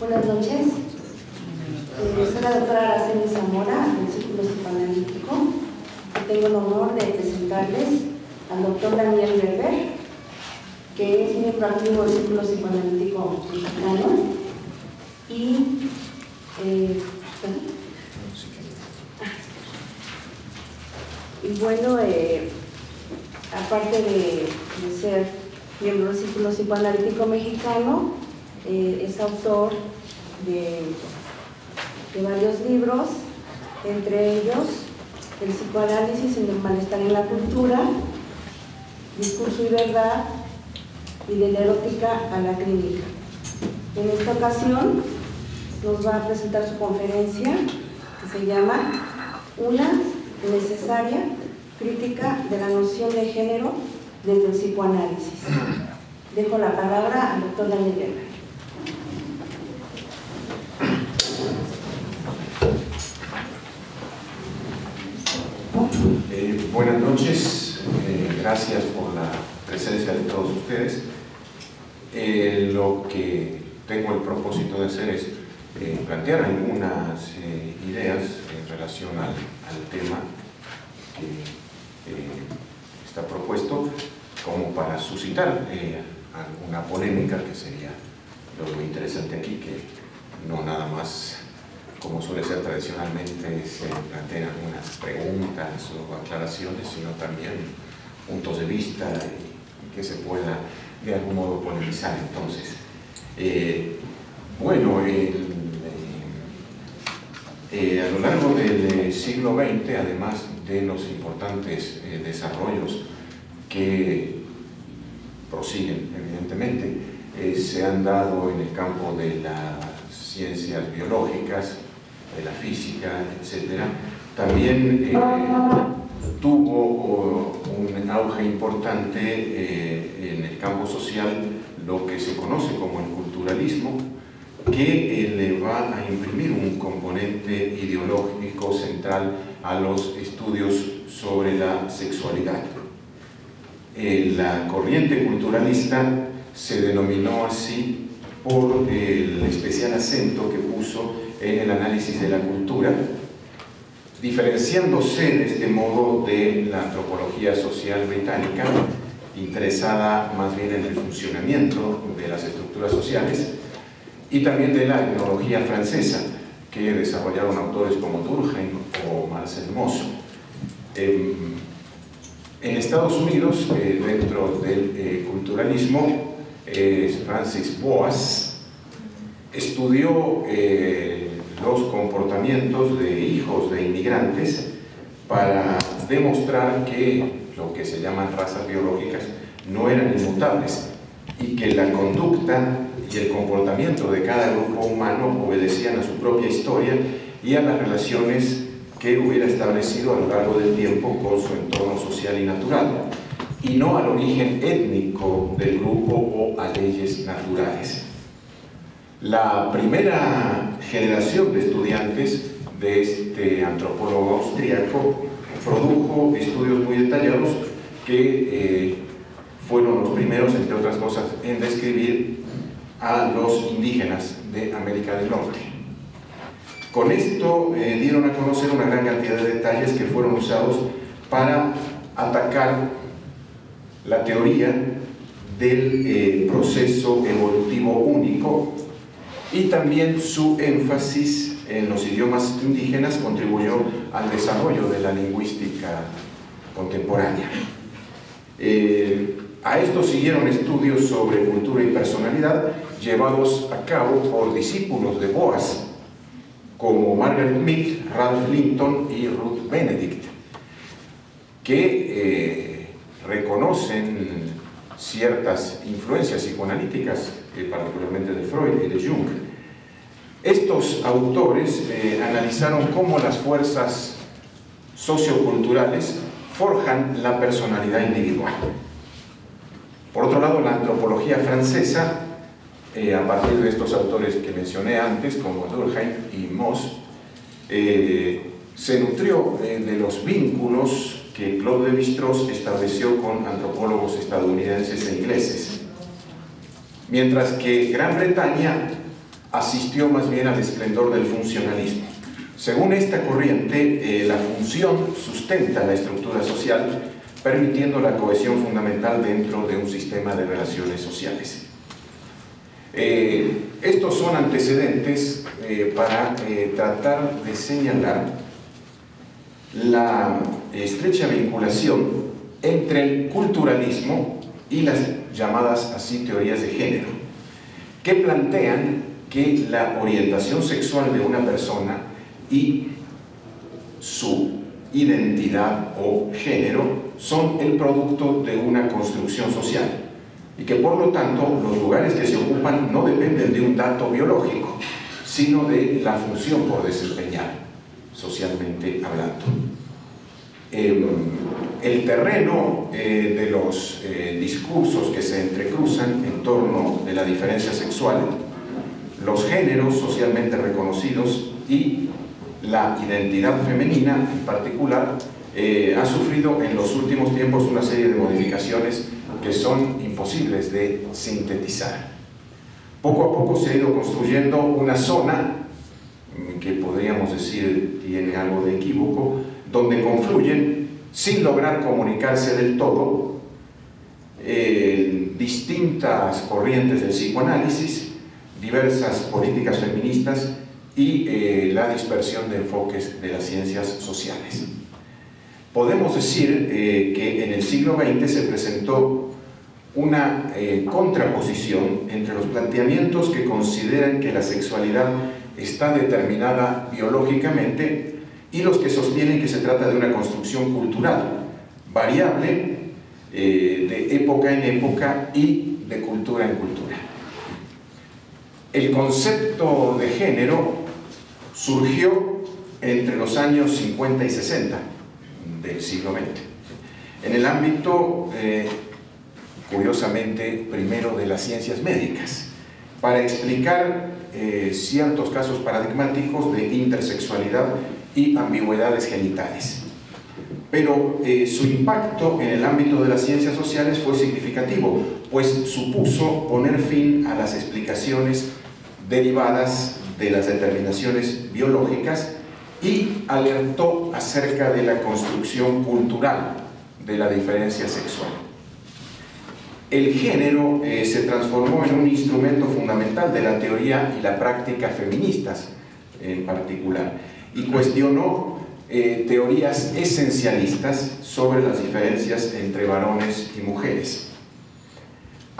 Buenas noches. Eh, soy la doctora Araceli Zamora, del Círculo Psicoanalítico. Tengo el honor de presentarles al doctor Daniel Weber, que es miembro activo del Círculo Psicoanalítico Mexicano. Y, eh, bueno, eh, aparte de, de ser miembro del Círculo Psicoanalítico Mexicano, eh, es autor de, varios libros, entre ellos El psicoanálisis en el malestar en la cultura, Discurso y verdad, y de la erótica a la clínica. En esta ocasión nos va a presentar su conferencia que se llama Una necesaria crítica de la noción de género desde el psicoanálisis. Dejo la palabra al doctor Daniel Guerra. Eh, buenas noches, eh, gracias por la presencia de todos ustedes. Eh, lo que tengo el propósito de hacer es eh, plantear algunas ideas en relación al, al tema que está propuesto como para suscitar alguna polémica que sería lo interesante aquí, que no nada más como suele ser tradicionalmente, se plantean algunas preguntas o aclaraciones, sino también puntos de vista y, que se pueda de algún modo polemizar. Entonces, eh, bueno, eh, eh, a lo largo del siglo XX, además de los importantes desarrollos que prosiguen, evidentemente, se han dado en el campo de las ciencias biológicas, de la física, etc., también eh, tuvo un auge importante eh, en el campo social lo que se conoce como el culturalismo, que eh, le va a imprimir un componente ideológico central a los estudios sobre la sexualidad. La corriente culturalista se denominó así por el especial acento que puso en el análisis de la cultura, diferenciándose de este modo de la antropología social británica, interesada más bien en el funcionamiento de las estructuras sociales, y también de la etnología francesa, que desarrollaron autores como Durkheim o Marcel Mauss. Eh, en Estados Unidos, eh, dentro del eh, culturalismo, Francis Boas estudió los comportamientos de hijos de inmigrantes para demostrar que lo que se llaman razas biológicas no eran inmutables y que la conducta y el comportamiento de cada grupo humano obedecían a su propia historia y a las relaciones que hubiera establecido a lo largo del tiempo con su entorno social y natural, y no al origen étnico del grupo o a leyes naturales. La primera generación de estudiantes de este antropólogo austríaco produjo estudios muy detallados que eh, fueron los primeros, entre otras cosas, en describir a los indígenas de América del Norte. Con esto eh, dieron a conocer una gran cantidad de detalles que fueron usados para atacar la teoría del eh, proceso evolutivo único y también su énfasis en los idiomas indígenas contribuyó al desarrollo de la lingüística contemporánea. Eh, a esto siguieron estudios sobre cultura y personalidad llevados a cabo por discípulos de Boas, como Margaret Mead, Ralph Linton y Ruth Benedict, que eh, reconocen ciertas influencias psicoanalíticas, eh, particularmente de Freud y de Jung. Estos autores eh, analizaron cómo las fuerzas socioculturales forjan la personalidad individual. Por otro lado, la antropología francesa eh, a partir de estos autores que mencioné antes, como Durkheim y Moss, eh, se nutrió de los vínculos que Claude Lévi-Strauss estableció con antropólogos estadounidenses e ingleses. Mientras que Gran Bretaña asistió más bien al esplendor del funcionalismo. Según esta corriente, eh, la función sustenta la estructura social, permitiendo la cohesión fundamental dentro de un sistema de relaciones sociales. Eh, estos son antecedentes eh, para tratar de señalar la estrecha vinculación entre el culturalismo y las llamadas así teorías de género, que plantean que la orientación sexual de una persona y su identidad o género son el producto de una construcción social y que por lo tanto los lugares que se ocupan no dependen de un dato biológico, sino de la función por desempeñar, socialmente hablando. Em, el terreno eh, de los eh, discursos que se entrecruzan en torno de la diferencia sexual, los géneros socialmente reconocidos y la identidad femenina en particular eh, ha sufrido en los últimos tiempos una serie de modificaciones que son imposibles de sintetizar. Poco a poco se ha ido construyendo una zona que podríamos decir tiene algo de equívoco, donde confluyen, sin lograr comunicarse del todo, eh, distintas corrientes del psicoanálisis, diversas políticas feministas y eh, la dispersión de enfoques de las ciencias sociales. Podemos decir eh, que en el siglo XX se presentó una eh, contraposición entre los planteamientos que consideran que la sexualidad está determinada biológicamente y los que sostienen que se trata de una construcción cultural, variable de época en época y de cultura en cultura. El concepto de género surgió entre los años 50 y 60 del siglo XX, en el ámbito, eh, curiosamente, primero de las ciencias médicas, para explicar eh, ciertos casos paradigmáticos de intersexualidad y ambigüedades genitales. Pero eh, su impacto en el ámbito de las ciencias sociales fue significativo, pues supuso poner fin a las explicaciones derivadas de las determinaciones biológicas y alertó acerca de la construcción cultural de la diferencia sexual. El género eh, se transformó en un instrumento fundamental de la teoría y la práctica feministas en particular y cuestionó eh, teorías esencialistas sobre las diferencias entre varones y mujeres.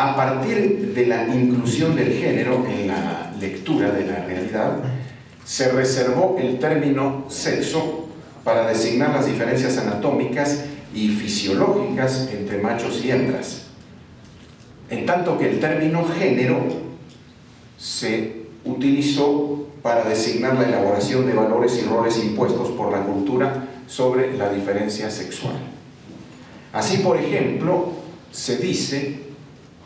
A partir de la inclusión del género en la lectura de la realidad, se reservó el término sexo para designar las diferencias anatómicas y fisiológicas entre machos y hembras, en tanto que el término género se utilizó para designar la elaboración de valores y roles impuestos por la cultura sobre la diferencia sexual. Así, por ejemplo, se dice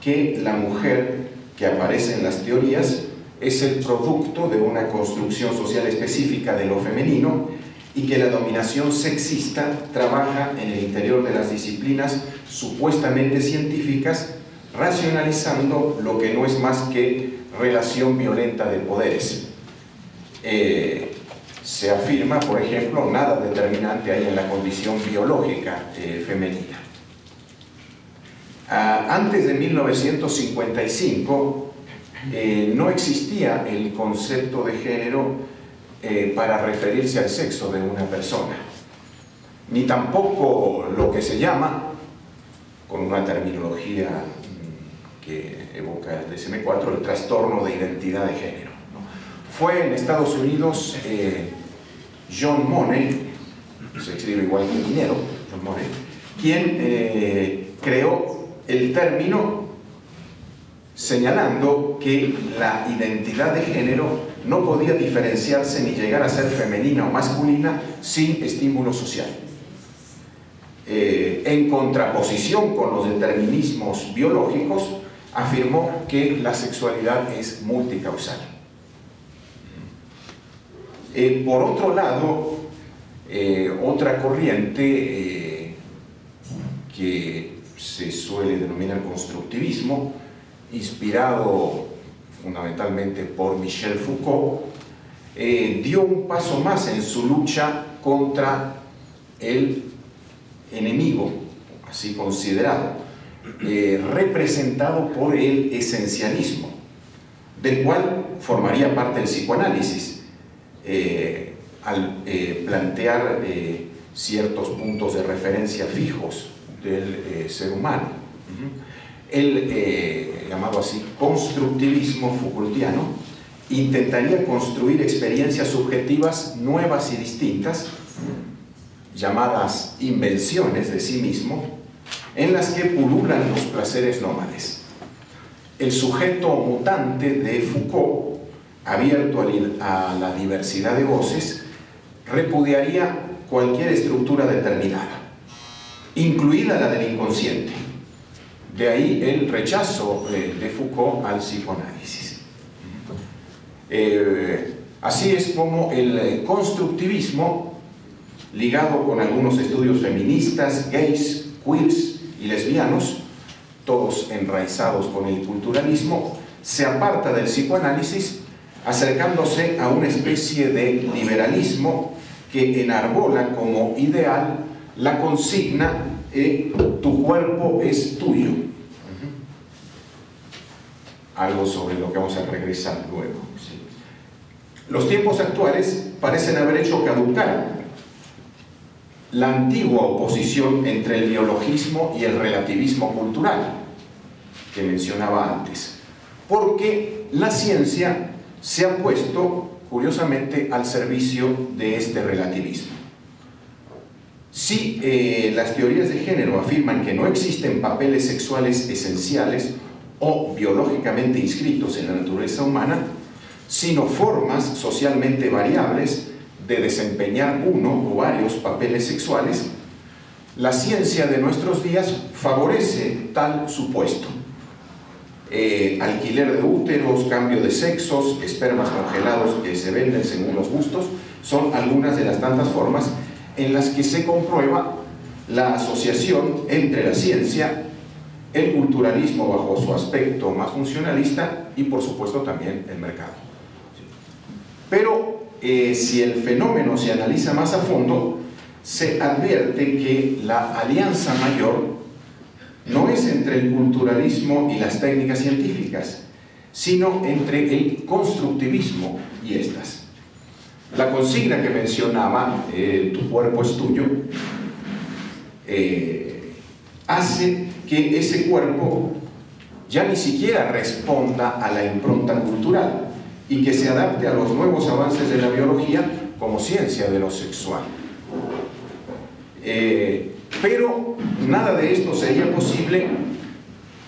que la mujer que aparece en las teorías es el producto de una construcción social específica de lo femenino y que la dominación sexista trabaja en el interior de las disciplinas supuestamente científicas, racionalizando lo que no es más que relación violenta de poderes. Eh, se afirma, por ejemplo, nada determinante hay en la condición biológica eh, femenina. Ah, antes de 1955, eh, no existía el concepto de género eh, para referirse al sexo de una persona, ni tampoco lo que se llama, con una terminología mm, que evoca el DSM-4, el trastorno de identidad de género. Fue en Estados Unidos eh, John Money, se escribe igual que dinero, John Money, quien creó el término señalando que la identidad de género no podía diferenciarse ni llegar a ser femenina o masculina sin estímulo social. Eh, en contraposición con los determinismos biológicos, afirmó que la sexualidad es multicausal. Eh, por otro lado, eh, otra corriente que se suele denominar constructivismo, inspirado fundamentalmente por Michel Foucault, eh, dio un paso más en su lucha contra el enemigo, así considerado, eh, representado por el esencialismo, del cual formaría parte el psicoanálisis, eh, al plantear ciertos puntos de referencia fijos del ser humano. El llamado así constructivismo Foucaultiano intentaría construir experiencias subjetivas nuevas y distintas, llamadas invenciones de sí mismo, en las que pululan los placeres nómades. El sujeto mutante de Foucault, abierto a la diversidad de voces, repudiaría cualquier estructura determinada, incluida la del inconsciente. De ahí el rechazo eh, de Foucault al psicoanálisis. Eh, así es como el eh, constructivismo, ligado con algunos estudios feministas, gays, queers y lesbianos, todos enraizados con el culturalismo, se aparta del psicoanálisis acercándose a una especie de liberalismo que enarbola como ideal la consigna eh, tu cuerpo es tuyo. Algo sobre lo que vamos a regresar luego. Los tiempos actuales parecen haber hecho caducar la antigua oposición entre el biologismo y el relativismo cultural que mencionaba antes, porque la ciencia se ha puesto, curiosamente, al servicio de este relativismo. Si eh, las teorías de género afirman que no existen papeles sexuales esenciales o biológicamente inscritos en la naturaleza humana, sino formas socialmente variables de desempeñar uno o varios papeles sexuales, la ciencia de nuestros días favorece tal supuesto. Eh, alquiler de úteros, cambio de sexos, espermas congelados que se venden según los gustos, son algunas de las tantas formas en las que se comprueba la asociación entre la ciencia, el culturalismo bajo su aspecto más funcionalista y por supuesto también el mercado. Pero eh, si el fenómeno se analiza más a fondo, se advierte que la alianza mayor no es entre el culturalismo y las técnicas científicas, sino entre el constructivismo y estas. La consigna que mencionaba, eh, tu cuerpo es tuyo, eh, hace que ese cuerpo ya ni siquiera responda a la impronta cultural, y que se adapte a los nuevos avances de la biología como ciencia de lo sexual. Eh, pero nada de esto sería posible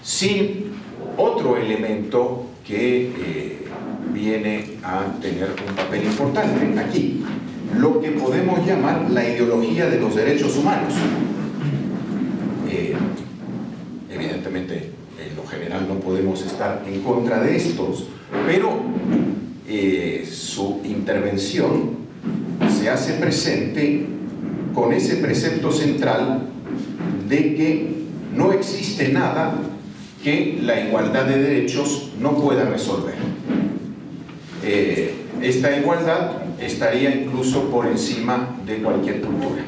sin otro elemento que viene a tener un papel importante aquí, lo que podemos llamar la ideología de los derechos humanos. Eh, evidentemente, en lo general no podemos estar en contra de estos, pero eh, su intervención se hace presente con ese precepto central de que no existe nada que la igualdad de derechos no pueda resolver. Eh, esta igualdad estaría incluso por encima de cualquier cultura.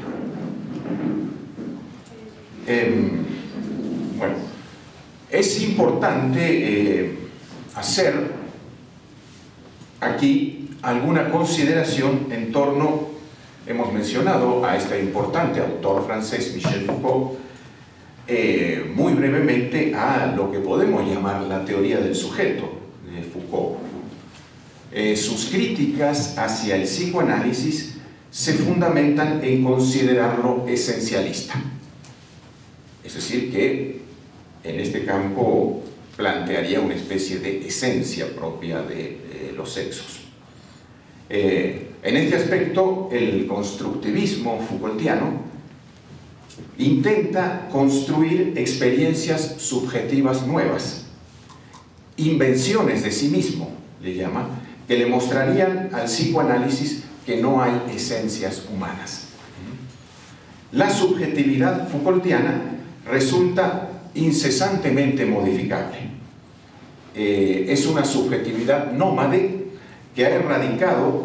Em, bueno, es importante eh, hacer aquí alguna consideración en torno, hemos mencionado a este importante autor francés, Michel Foucault, eh, muy brevemente a lo que podemos llamar la teoría del sujeto. Eh, sus críticas hacia el psicoanálisis se fundamentan en considerarlo esencialista. Es decir, que en este campo plantearía una especie de esencia propia de los sexos. Eh, en este aspecto, el constructivismo Foucaultiano intenta construir experiencias subjetivas nuevas, invenciones de sí mismo, le llama, que le mostrarían al psicoanálisis que no hay esencias humanas. La subjetividad Foucaultiana resulta incesantemente modificable eh, es una subjetividad nómade que ha erradicado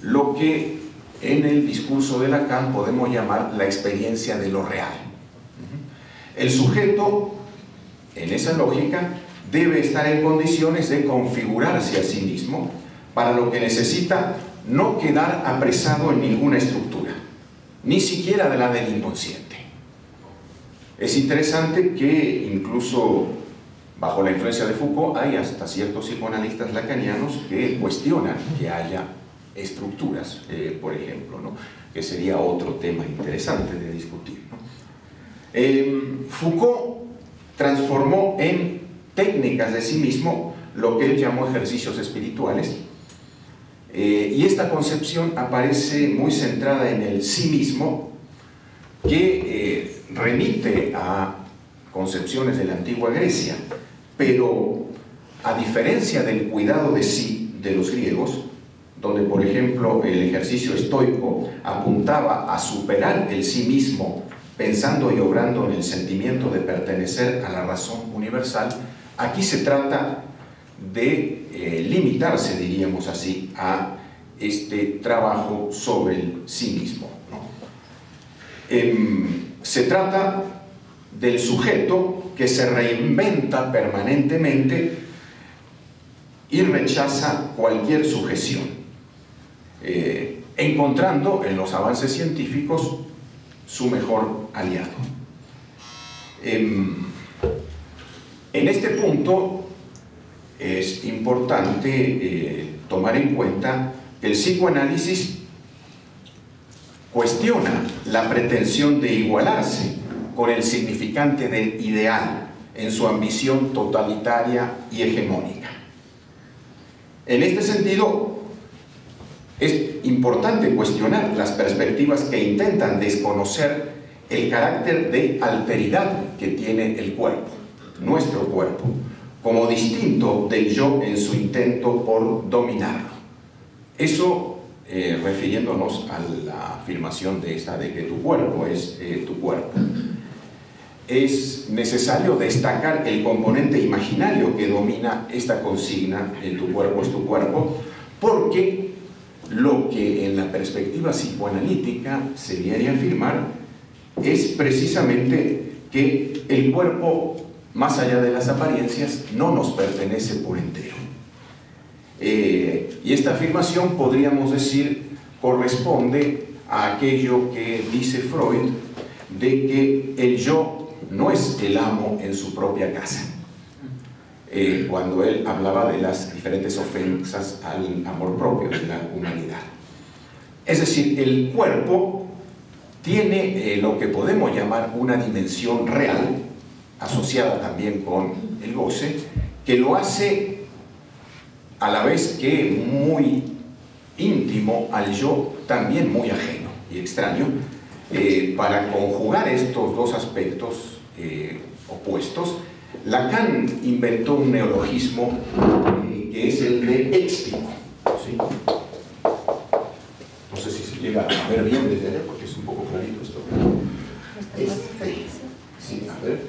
lo que en el discurso de Lacan podemos llamar la experiencia de lo real. El sujeto, en esa lógica, debe estar en condiciones de configurarse a sí mismo para lo que necesita no quedar apresado en ninguna estructura, ni siquiera de la del inconsciente. Es interesante que incluso bajo la influencia de Foucault hay hasta ciertos psicoanalistas lacanianos que cuestionan que haya estructuras, eh, por ejemplo, ¿no? que sería otro tema interesante de discutir. Em, Foucault transformó en técnicas de sí mismo lo que él llamó ejercicios espirituales, eh, y esta concepción aparece muy centrada en el sí mismo, que eh, remite a concepciones de la antigua Grecia, pero a diferencia del cuidado de sí de los griegos, donde por ejemplo el ejercicio estoico apuntaba a superar el sí mismo pensando y obrando en el sentimiento de pertenecer a la razón universal, aquí se trata de eh, limitarse, diríamos así, a este trabajo sobre el sí mismo. Em, se trata del sujeto que se reinventa permanentemente y rechaza cualquier sujeción, eh, encontrando en los avances científicos su mejor aliado. Em, en este punto es importante eh, tomar en cuenta que el psicoanálisis cuestiona la pretensión de igualarse con el significante del ideal en su ambición totalitaria y hegemónica. En este sentido, es importante cuestionar las perspectivas que intentan desconocer el carácter de alteridad que tiene el cuerpo, nuestro cuerpo, como distinto del yo en su intento por dominarlo. Eso eh, refiriéndonos a la afirmación de esta de que tu cuerpo es eh, tu cuerpo. Es necesario destacar el componente imaginario que domina esta consigna, el tu cuerpo es tu cuerpo, porque lo que en la perspectiva psicoanalítica se viene a afirmar es precisamente que el cuerpo, más allá de las apariencias, no nos pertenece por entero. Eh, y esta afirmación, podríamos decir, corresponde a aquello que dice Freud, de que el yo no es el amo en su propia casa. Eh, cuando él hablaba de las diferentes ofensas al amor propio de la humanidad. Es decir, el cuerpo tiene eh, lo que podemos llamar una dimensión real, asociada también con el goce, que lo hace a la vez que muy íntimo al yo, también muy ajeno y extraño, eh, para conjugar estos dos aspectos eh, opuestos, Lacan inventó un neologismo eh, que es el de éxtimo. No sé si se llega a ver bien desde allá, porque es un poco clarito esto. Este, sí, a ver.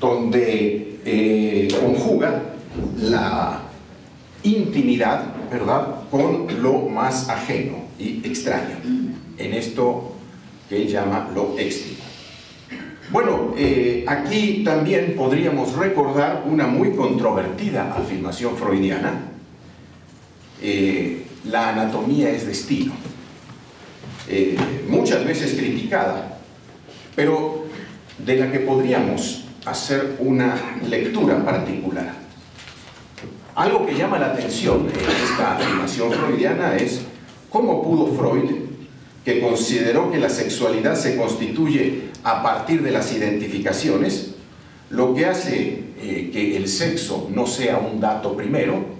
Donde eh, conjuga la intimidad, ¿verdad?, con lo más ajeno y extraño, en esto que él llama lo éxtimo. Bueno, eh, aquí también podríamos recordar una muy controvertida afirmación freudiana, eh, la anatomía es destino, muchas veces criticada, pero de la que podríamos hacer una lectura particular. Algo que llama la atención en esta afirmación freudiana es cómo pudo Freud, que consideró que la sexualidad se constituye a partir de las identificaciones, lo que hace eh, que el sexo no sea un dato primero,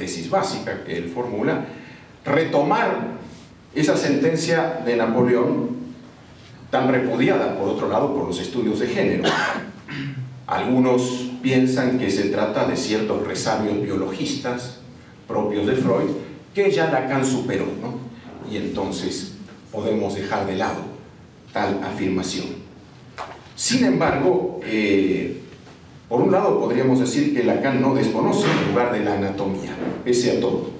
tesis básica que él formula, retomar esa sentencia de Napoleón tan repudiada, por otro lado, por los estudios de género, algunos piensan que se trata de ciertos resabios biologistas propios de Freud que ya Lacan superó, ¿no? y entonces podemos dejar de lado tal afirmación. Sin embargo, eh, por un lado podríamos decir que Lacan no desconoce el lugar de la anatomía, pese a todo.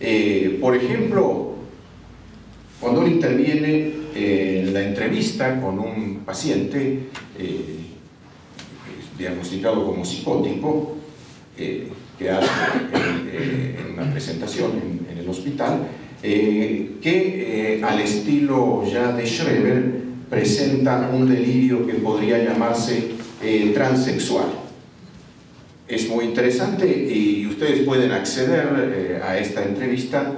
Eh, por ejemplo, cuando él interviene en la entrevista con un paciente eh, diagnosticado como psicótico, que hace en, una presentación en, el hospital, que al estilo ya de Schreber presenta un delirio que podría llamarse eh. Es muy interesante y ustedes pueden acceder eh, a esta entrevista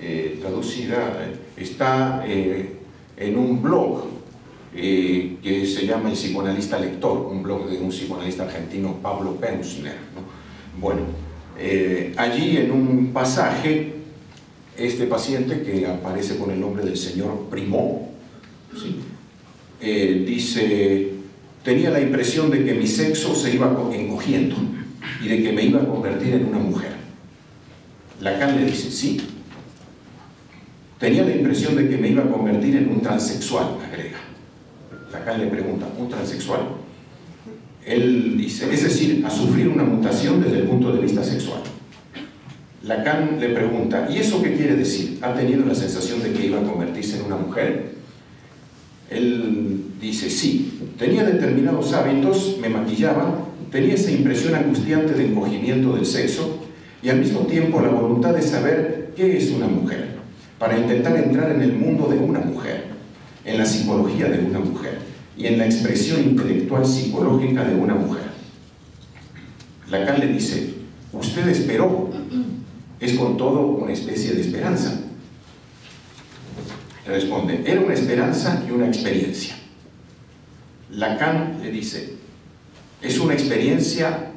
eh, traducida. Está en un blog que se llama El psicoanalista lector, un blog de un psicoanalista argentino, Pablo Pensner. Bueno, allí en un pasaje, este paciente que aparece con el nombre del señor Primó, dice tenía la impresión de que mi sexo se iba encogiendo y de que me iba a convertir en una mujer. Lacan le dice, sí. Tenía la impresión de que me iba a convertir en un transexual, agrega. Lacan le pregunta, ¿un transexual? Él dice, es decir, a sufrir una mutación desde el punto de vista sexual. Lacan le pregunta, ¿y eso qué quiere decir? ¿Ha tenido la sensación de que iba a convertirse en una mujer? Él dice, sí, tenía determinados hábitos, me maquillaba, tenía esa impresión angustiante de encogimiento del sexo y al mismo tiempo la voluntad de saber qué es una mujer, para intentar entrar en el mundo de una mujer, en la psicología de una mujer y en la expresión intelectual psicológica de una mujer. Lacan le dice, usted esperó, es con todo una especie de esperanza responde, era una esperanza y una experiencia. Lacan le dice, es una experiencia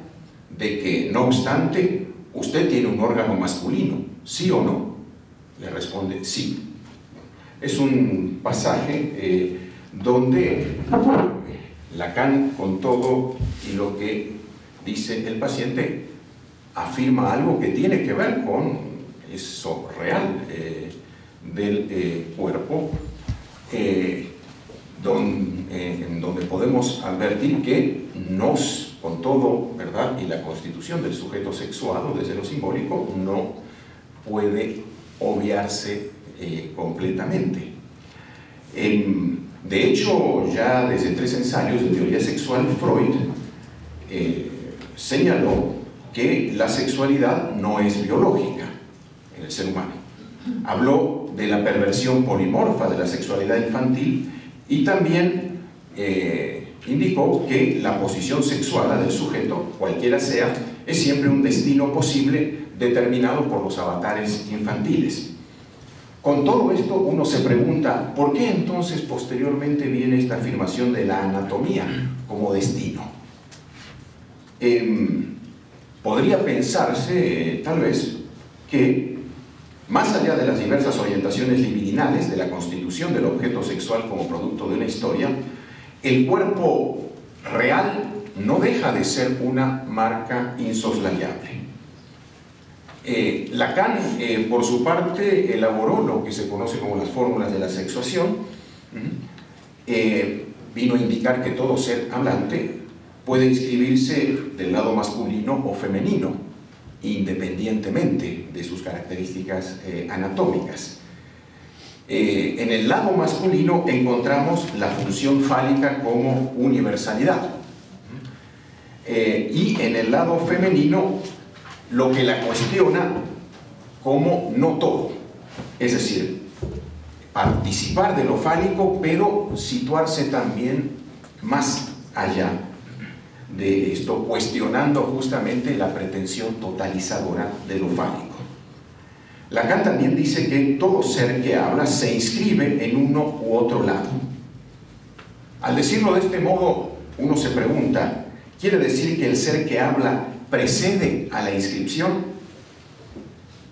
de que, no obstante, usted tiene un órgano masculino, ¿sí o no? Le responde, sí. Es un pasaje eh, donde Lacan, con todo y lo que dice el paciente, afirma algo que tiene que ver con eso real. Eh, del eh, cuerpo, eh, eh, en donde podemos advertir que nos, con todo, ¿verdad? Y la constitución del sujeto sexuado, desde lo simbólico, no puede obviarse completamente. de hecho, ya desde tres ensayos de teoría sexual, Freud señaló que la sexualidad no es biológica en el ser humano. Habló de la perversión polimorfa de la sexualidad infantil y también eh, indicó que la posición sexual del sujeto, cualquiera sea, es siempre un destino posible determinado por los avatares infantiles. Con todo esto uno se pregunta, ¿por qué entonces posteriormente viene esta afirmación de la anatomía como destino? Em, podría pensarse, tal vez, que más allá de las diversas orientaciones libidinales de la constitución del objeto sexual como producto de una historia, el cuerpo real no deja de ser una marca insoslayable. Eh, Lacan, eh, por su parte, elaboró lo que se conoce como las fórmulas de la sexuación. Eh, vino a indicar que todo ser hablante puede inscribirse del lado masculino o femenino independientemente de sus características eh, anatómicas. Eh, en el lado masculino encontramos la función fálica como universalidad. Eh, y en el lado femenino lo que la cuestiona como no todo. Es decir, participar de lo fálico, pero situarse también más allá de esto, cuestionando justamente la pretensión totalizadora de lo fálico. Lacan también dice que todo ser que habla se inscribe en uno u otro lado. Al decirlo de este modo, uno se pregunta, ¿quiere decir que el ser que habla precede a la inscripción?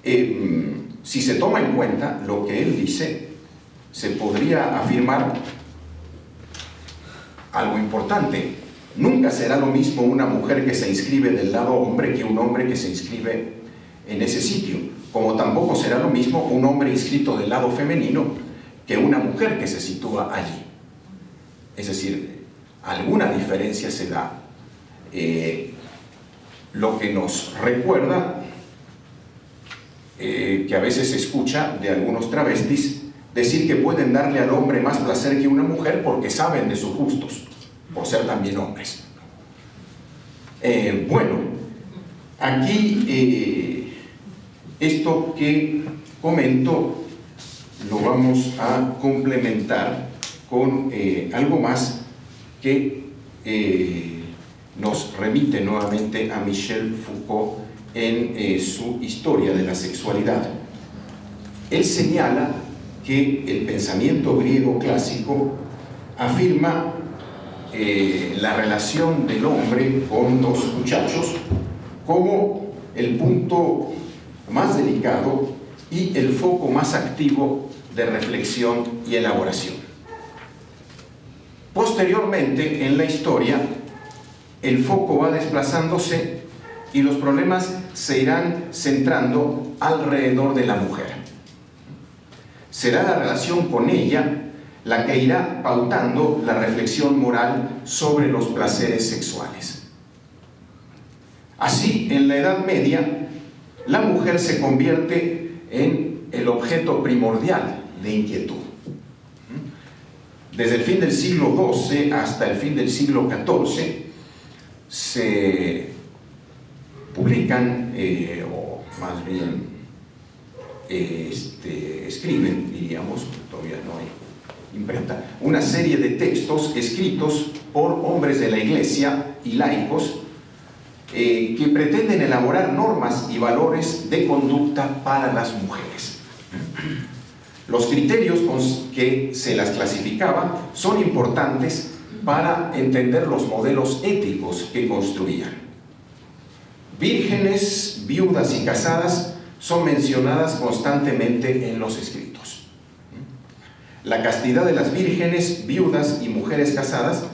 Em, si se toma en cuenta lo que él dice, se podría afirmar algo importante. Nunca será lo mismo una mujer que se inscribe del lado hombre que un hombre que se inscribe en ese sitio, como tampoco será lo mismo un hombre inscrito del lado femenino que una mujer que se sitúa allí. Es decir, alguna diferencia se da, eh, lo que nos recuerda eh, que a veces se escucha de algunos travestis decir que pueden darle al hombre más placer que una mujer porque saben de sus gustos, por ser también hombres. Eh, bueno, aquí esto que comento lo vamos a complementar con algo más que eh, nos remite nuevamente a Michel Foucault en eh, su historia de la sexualidad. Él señala que el pensamiento griego clásico afirma eh, la relación del hombre con los muchachos como el punto más delicado y el foco más activo de reflexión y elaboración. Posteriormente, en la historia, el foco va desplazándose y los problemas se irán centrando alrededor de la mujer. Será la relación con ella la que irá pautando la reflexión moral sobre los placeres sexuales. Así, en la Edad Media, la mujer se convierte en el objeto primordial de inquietud. Desde el fin del siglo XII hasta el fin del siglo XIV se publican, eh, o más bien este, escriben, diríamos, todavía no hay imprenta, una serie de textos escritos por hombres de la iglesia y laicos eh, que pretenden elaborar normas y valores de conducta para las mujeres. Los criterios con que se las clasificaba son importantes para entender los modelos éticos que construían. Vírgenes, viudas y casadas son mencionadas constantemente en los escritos. La castidad de las vírgenes, viudas y mujeres casadas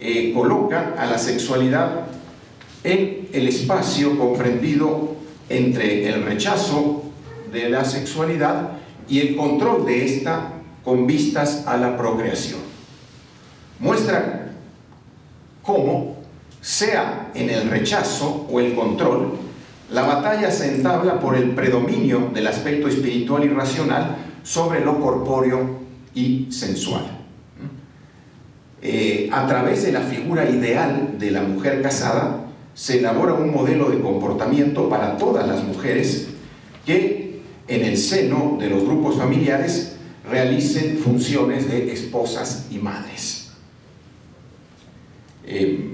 eh, coloca a la sexualidad en el espacio comprendido entre el rechazo de la sexualidad y el control de esta con vistas a la procreación. Muestra cómo, sea en el rechazo o el control, la batalla se entabla por el predominio del aspecto espiritual y racional sobre lo corpóreo y sensual. Eh, a través de la figura ideal de la mujer casada, se elabora un modelo de comportamiento para todas las mujeres que en el seno de los grupos familiares realicen funciones de esposas y madres. Em,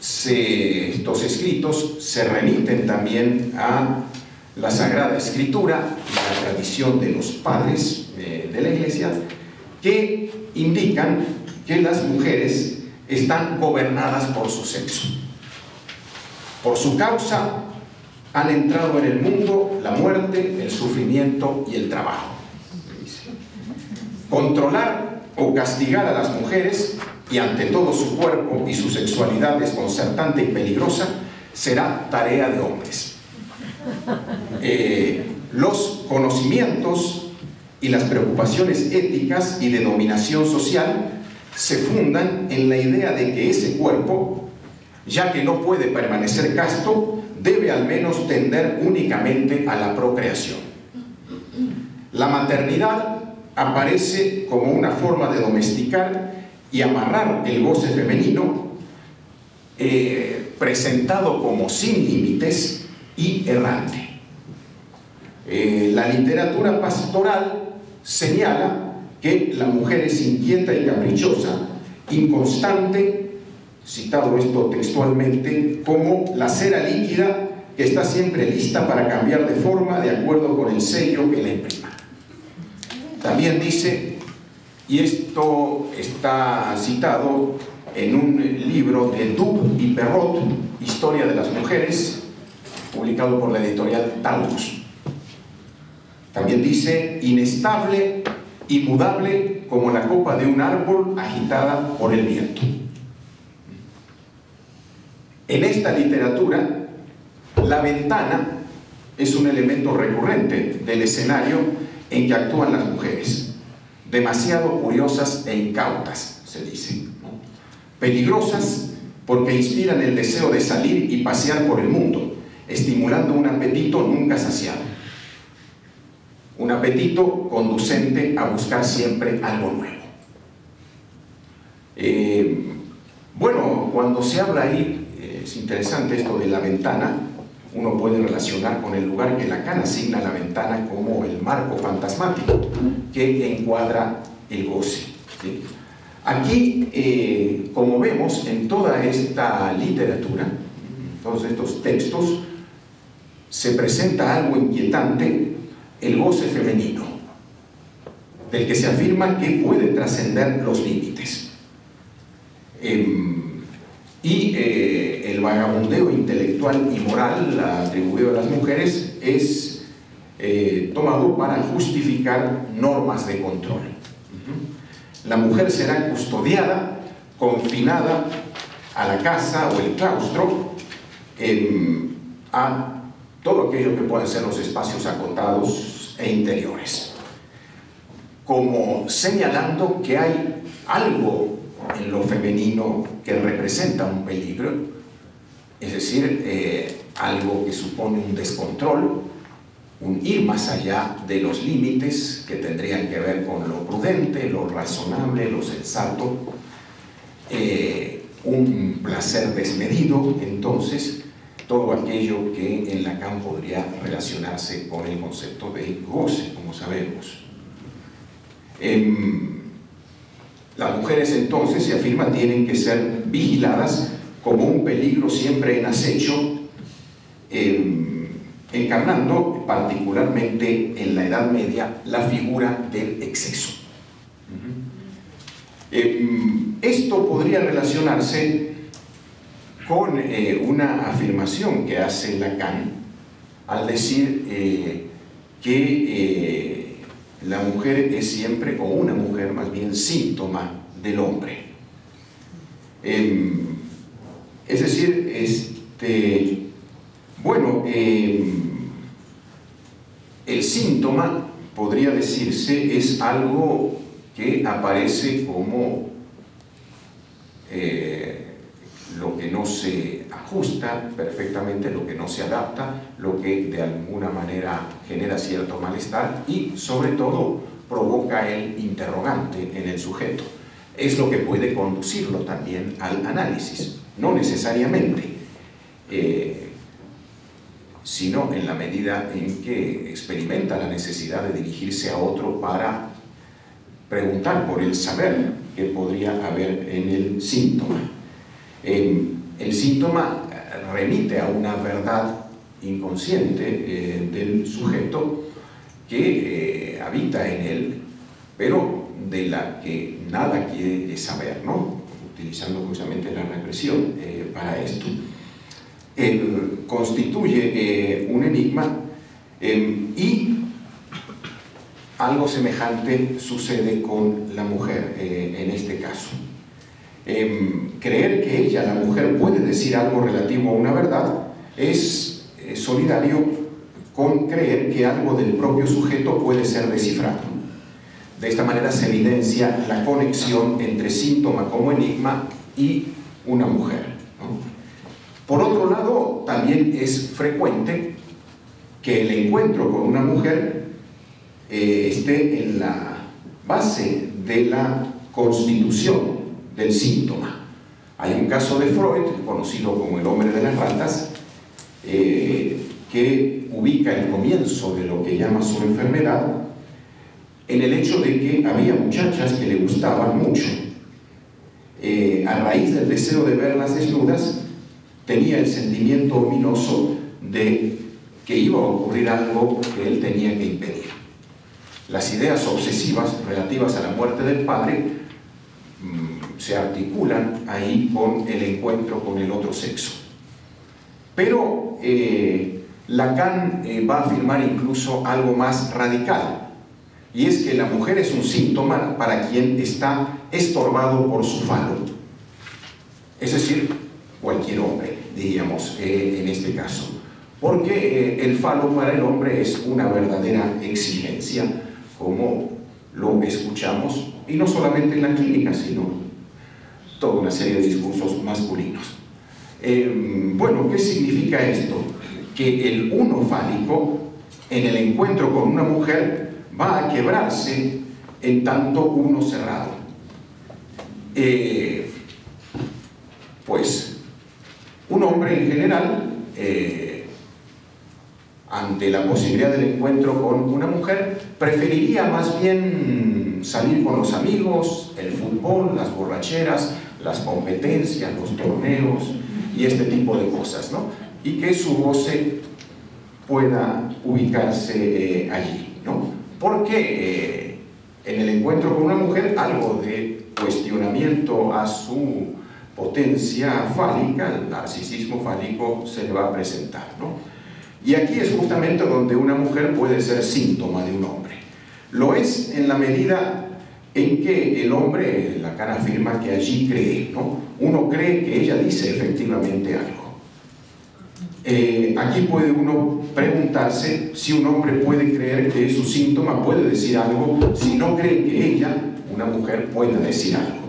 estos escritos se remiten también a la Sagrada Escritura, la tradición de los padres eh, de la Iglesia, que indican que las mujeres están gobernadas por su sexo. Por su causa han entrado en el mundo la muerte, el sufrimiento y el trabajo. Controlar o castigar a las mujeres y ante todo su cuerpo y su sexualidad desconcertante y peligrosa será tarea de hombres. Eh, los conocimientos y las preocupaciones éticas y de dominación social se fundan en la idea de que ese cuerpo, ya que no puede permanecer casto, debe al menos tender únicamente a la procreación. La maternidad aparece como una forma de domesticar y amarrar el goce femenino, eh, presentado como sin límites y errante. Eh, la literatura pastoral señala que la mujer es inquieta y caprichosa, inconstante citado esto textualmente, como la cera líquida que está siempre lista para cambiar de forma de acuerdo con el sello que la imprima. También dice, y esto está citado en un libro de Dub y Perrot, Historia de las Mujeres, publicado por la editorial Taurus. También dice, inestable y mudable como la copa de un árbol agitada por el viento. En esta literatura La ventana es un elemento recurrente del escenario en que actúan las mujeres, demasiado curiosas e incautas, se dice, peligrosas porque inspiran el deseo de salir y pasear por el mundo, estimulando un apetito nunca saciado. Un apetito conducente a buscar siempre algo nuevo. Eh, bueno, cuando se habla ahí, eh, es interesante esto de la ventana, uno puede relacionar con el lugar que Lacan asigna a la ventana como el marco fantasmático que encuadra el goce. Aquí, eh, como vemos en toda esta literatura, todos estos textos, se presenta algo inquietante, el goce femenino, del que se afirma que puede trascender los límites. Em, y eh, el vagabundeo intelectual y moral atribuido a las mujeres es eh, tomado para justificar normas de control. La mujer será custodiada, confinada a la casa o el claustro, a todo aquello que pueden ser los espacios acotados e interiores, como señalando que hay algo en lo femenino que representa un peligro, es decir, eh, algo que supone un descontrol, un ir más allá de los límites que tendrían que ver con lo prudente, lo razonable, lo sensato, eh, un placer desmedido, entonces, todo aquello que en Lacan podría relacionarse con el concepto de goce, como sabemos. Em, las mujeres entonces, se afirma, tienen que ser vigiladas como un peligro siempre en acecho, em, encarnando particularmente en la Edad Media la figura del exceso. Em, esto podría relacionarse con eh, una afirmación que hace Lacan al decir eh, que eh, la mujer es siempre, o una mujer más bien, síntoma del hombre. Em, es decir, este, bueno, em, el síntoma, podría decirse, es algo que aparece como lo que no se ajusta perfectamente, lo que no se adapta, lo que de alguna manera genera cierto malestar y sobre todo provoca el interrogante en el sujeto. Es lo que puede conducirlo también al análisis, no necesariamente, eh, sino en la medida en que experimenta la necesidad de dirigirse a otro para preguntar por el saber que podría haber en el síntoma. El síntoma remite a una verdad inconsciente eh, del sujeto que eh, habita en él, pero de la que nada quiere saber, ¿no? utilizando justamente la represión eh, para esto. constituye un enigma y algo semejante sucede con la mujer en este caso. Em, creer que ella, la mujer, puede decir algo relativo a una verdad es solidario con creer que algo del propio sujeto puede ser descifrado. De esta manera se evidencia la conexión entre síntoma como enigma y una mujer. Por otro lado, también es frecuente que el encuentro con una mujer eh, esté en la base de la constitución del síntoma. Hay un caso de Freud, conocido como el hombre de las ratas, eh, que ubica el comienzo de lo que llama su enfermedad en el hecho de que había muchachas que le gustaban mucho. Eh, a raíz del deseo de verlas desnudas, tenía el sentimiento ominoso de que iba a ocurrir algo que él tenía que impedir. Las ideas obsesivas relativas a la muerte del padre se articulan ahí con el encuentro con el otro sexo. Pero eh, Lacan eh, va a afirmar incluso algo más radical, y es que la mujer es un síntoma para quien está estorbado por su falo, es decir, cualquier hombre, diríamos, eh, en este caso. porque el falo para el hombre es una verdadera exigencia, como lo escuchamos, y no solamente en la clínica, sino toda una serie de discursos masculinos. Eh, bueno, ¿qué significa esto? Que el uno fálico, en el encuentro con una mujer, va a quebrarse en tanto uno cerrado. Eh, pues un hombre en general, eh, ante la posibilidad del encuentro con una mujer, preferiría más bien salir con los amigos, el fútbol, las borracheras, las competencias, los torneos y este tipo de cosas, ¿no? Y que su goce pueda ubicarse eh, allí, ¿no? Porque en el encuentro con una mujer algo de cuestionamiento a su potencia fálica, el narcisismo fálico se le va a presentar. ¿no? Y aquí es justamente donde una mujer puede ser síntoma de un hombre. Lo es en la medida en que el hombre, Lacan afirma que allí cree, ¿no? Uno cree que ella dice efectivamente algo. Eh, aquí puede uno preguntarse si un hombre puede creer que es su síntoma puede decir algo, si no cree que ella, una mujer, pueda decir algo.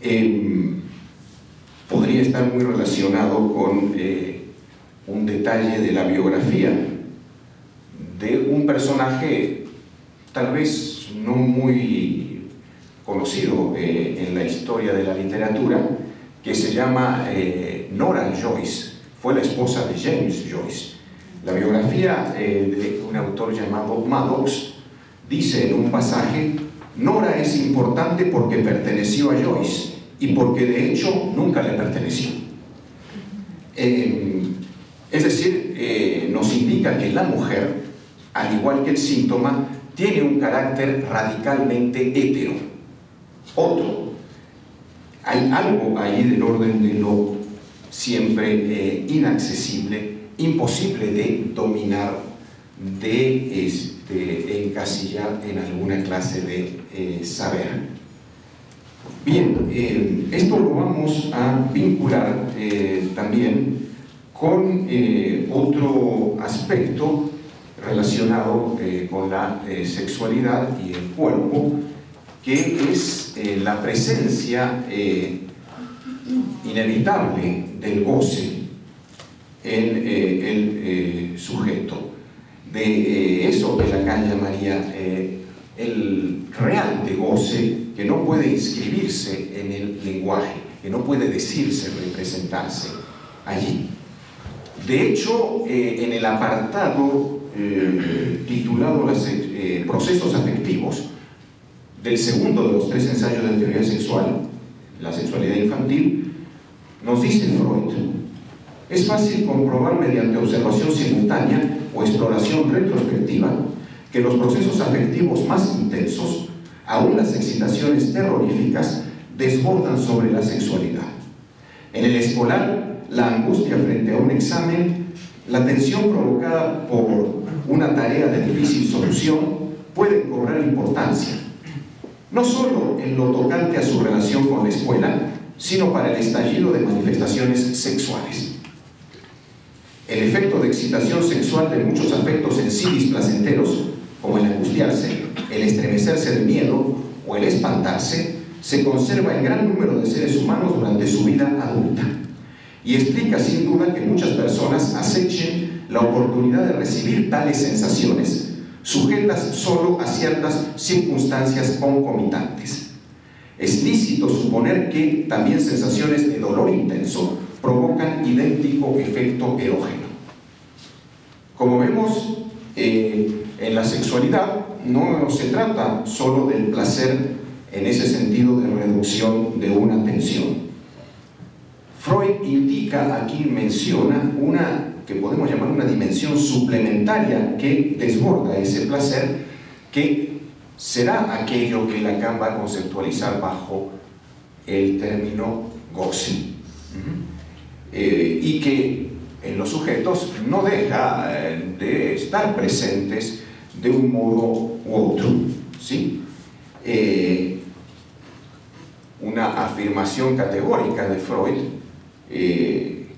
Em, podría estar muy relacionado con eh, un detalle de la biografía de un personaje tal vez no muy conocido eh, en la historia de la literatura, que se llama eh, Nora Joyce, fue la esposa de James Joyce. La biografía de un autor llamado Maddox dice en un pasaje Nora es importante porque perteneció a Joyce y porque de hecho nunca le perteneció. Eh, es decir, eh, nos indica que la mujer, al igual que el síntoma, tiene un carácter radicalmente hetero, otro. Hay algo ahí del orden de lo siempre eh, inaccesible, imposible de dominar, de este, encasillar en alguna clase de eh, saber. Bien, eh, esto lo vamos a vincular también con otro aspecto relacionado con la sexualidad y el cuerpo, que es la presencia inevitable del goce en el sujeto. De eso que Lacan llamaría el real de goce que no puede inscribirse en el lenguaje, que no puede decirse, representarse allí. De hecho, eh, en el apartado eh, titulado los, eh, Procesos afectivos del segundo de los tres ensayos de teoría sexual, la sexualidad infantil, nos dice Freud, es fácil comprobar mediante observación simultánea o exploración retrospectiva que los procesos afectivos más intensos, aún las excitaciones terroríficas, desbordan sobre la sexualidad. En el escolar, la angustia frente a un examen, la tensión provocada por una tarea de difícil solución pueden cobrar importancia, no solo en lo tocante a su relación con la escuela, sino para el estallido de manifestaciones sexuales. El efecto de excitación sexual de muchos afectos en sí displacenteros como el angustiarse, el estremecerse del miedo o el espantarse, se conserva en gran número de seres humanos durante su vida adulta. Y explica sin duda que muchas personas acechen la oportunidad de recibir tales sensaciones, sujetas solo a ciertas circunstancias concomitantes. Es lícito suponer que también sensaciones de dolor intenso provocan idéntico efecto erógeno. Como vemos, eh, en la sexualidad no se trata solo del placer en ese sentido de reducción de una tensión. Freud indica aquí, menciona una que podemos llamar una dimensión suplementaria que desborda ese placer, que será aquello que Lacan va a conceptualizar bajo el término goce. Eh, y que en los sujetos no deja eh, de estar presentes de un modo u otro. ¿sí? Eh, una afirmación categórica de Freud,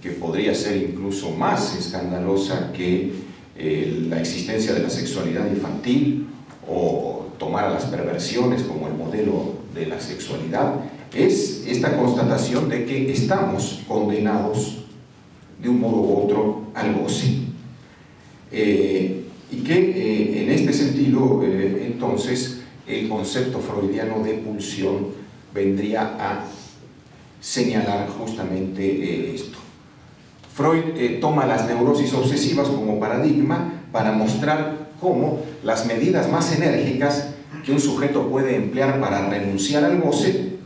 que podría ser incluso más escandalosa que eh, la existencia de la sexualidad infantil o tomar a las perversiones como el modelo de la sexualidad, es esta constatación de que estamos condenados de un modo u otro al goce. Eh, y que eh, en este sentido, entonces, el concepto freudiano de pulsión vendría a señalar justamente esto. Freud eh, toma las neurosis obsesivas como paradigma para mostrar cómo las medidas más enérgicas que un sujeto puede emplear para renunciar al goce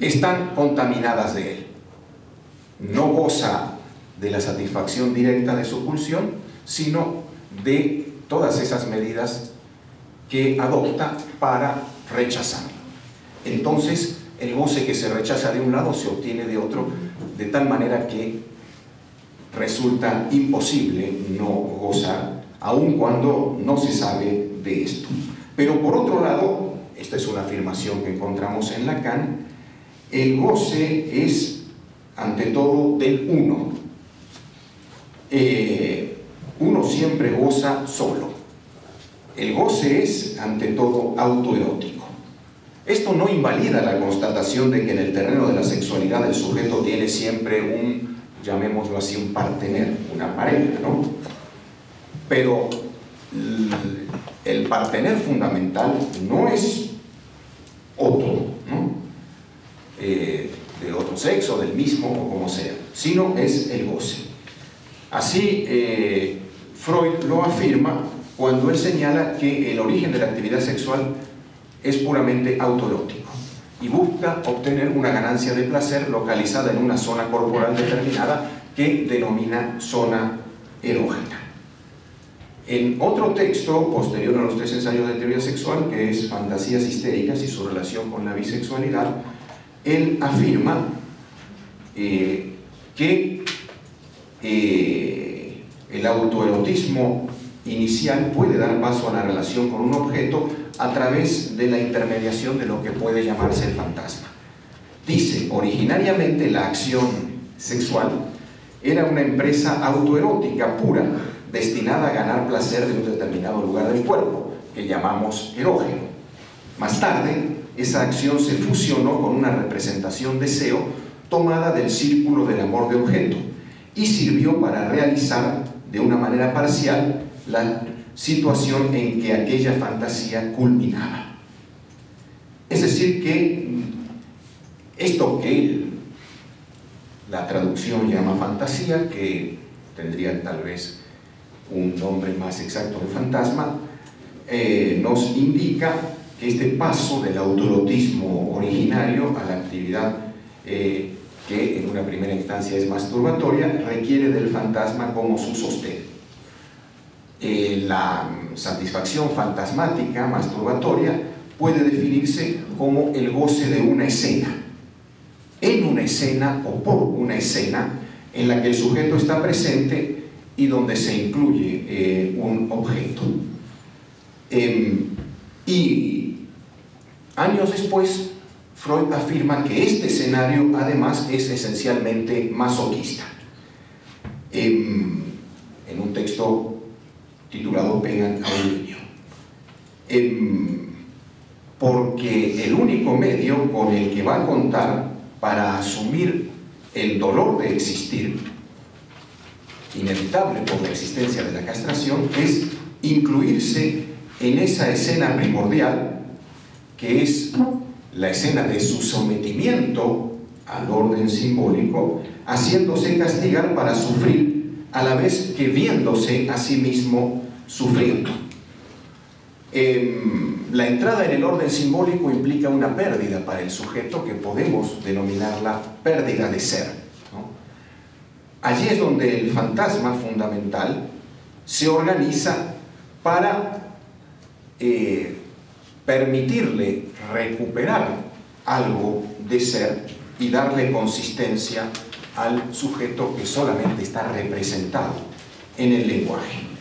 están contaminadas de él. No goza de la satisfacción directa de su pulsión, sino de todas esas medidas que adopta para rechazarlo. Entonces, el goce que se rechaza de un lado se obtiene de otro, de tal manera que resulta imposible no gozar, aun cuando no se sabe de esto. Pero por otro lado, esta es una afirmación que encontramos en Lacan, el goce es ante todo del uno. Eh, uno siempre goza solo. El goce es ante todo autoerótico. Esto no invalida la constatación de que en el terreno de la sexualidad el sujeto tiene siempre un llamémoslo así, un partener, una pareja, ¿no? Pero el partener fundamental no es otro, ¿no? Eh, de otro sexo, del mismo o como sea, sino es el goce. Así eh, Freud lo afirma cuando él señala que el origen de la actividad sexual es puramente autoerótico y busca obtener una ganancia de placer localizada en una zona corporal determinada que denomina zona erógena. En otro texto, posterior a los tres ensayos de teoría sexual, que es Fantasías histéricas y su relación con la bisexualidad, él afirma eh, que eh, el autoerotismo inicial puede dar paso a la relación con un objeto a través de la intermediación de lo que puede llamarse el fantasma. Dice, originariamente la acción sexual era una empresa autoerótica pura, destinada a ganar placer de un determinado lugar del cuerpo, que llamamos erógeno. Más tarde, esa acción se fusionó con una representación deseo tomada del círculo del amor de objeto y sirvió para realizar de una manera parcial la situación en que aquella fantasía culminaba. Es decir, que esto que la traducción llama fantasía, que tendría tal vez un nombre más exacto de fantasma, eh, nos indica que este paso del autorotismo originario a la actividad eh, que en una primera instancia es masturbatoria, requiere del fantasma como su sostén. Eh, la satisfacción fantasmática, masturbatoria, puede definirse como el goce de una escena. En una escena o por una escena en la que el sujeto está presente y donde se incluye eh, un objeto. Em, y años después, Freud afirma que este escenario además es esencialmente masoquista. Em, en un texto titulado Pegan a un niño. Em, porque el único medio con el que va a contar para asumir el dolor de existir, inevitable por la existencia de la castración, es incluirse en esa escena primordial que es la escena de su sometimiento al orden simbólico, haciéndose castigar para sufrir a la vez que viéndose a sí mismo sufriendo. Em, la entrada en el orden simbólico implica una pérdida para el sujeto que podemos denominarla pérdida de ser. Allí es donde el fantasma fundamental se organiza para eh, permitirle recuperar algo de ser y darle consistencia al sujeto que solamente está representado en el lenguaje.